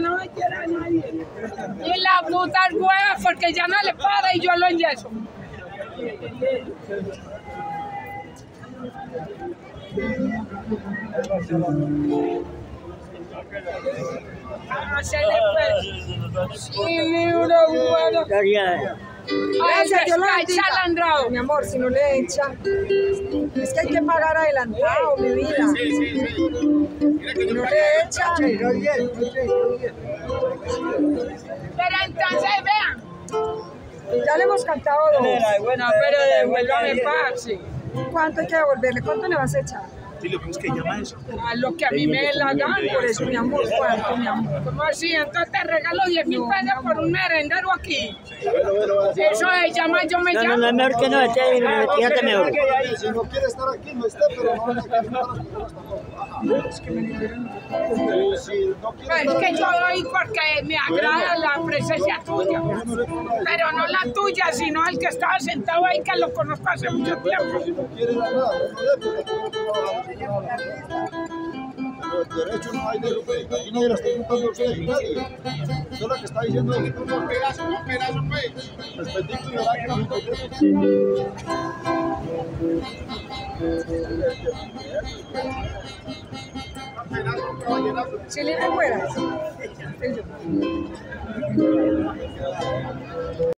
no me quiere a nadie. Y la puta huevas porque ya no le para y yo lo enyeso. Ah, se le fue. Sí, libro, bueno. Ay, Gracias, lo está bendiga. chalandrado. Mi amor, si no le echa. Es que hay que pagar adelantado, mi vida. Si no le echa. Pero entonces vean. Ya le hemos cantado dos. No, pero devuélvame parce. ¿Cuánto hay que devolverle? ¿Cuánto le vas a echar? ¿Cómo es que llama eso? A lo que a mí me la gana. Por eso, mi amor, ¿cuánto, mi amor? ¿Cómo así? Entonces te regalo 10 mil pesos por un merendero aquí. Eso se llama yo me No, no, llamo. no es mejor que no esté, fíjate mejor. Si no quiere estar aquí, no esté, pero no no Pues es que yo doy porque me agrada la presencia tuya. Pero no la tuya, sino el que estaba sentado ahí que lo conozco hace mucho tiempo. si no quiere dar nada, no dé, porque no no hay de Aquí nadie la está preguntando a usted, nadie. Es lo que está diciendo él. Un pedazo, un pedazo, pues. Respetito y verá que no se Si le fuera.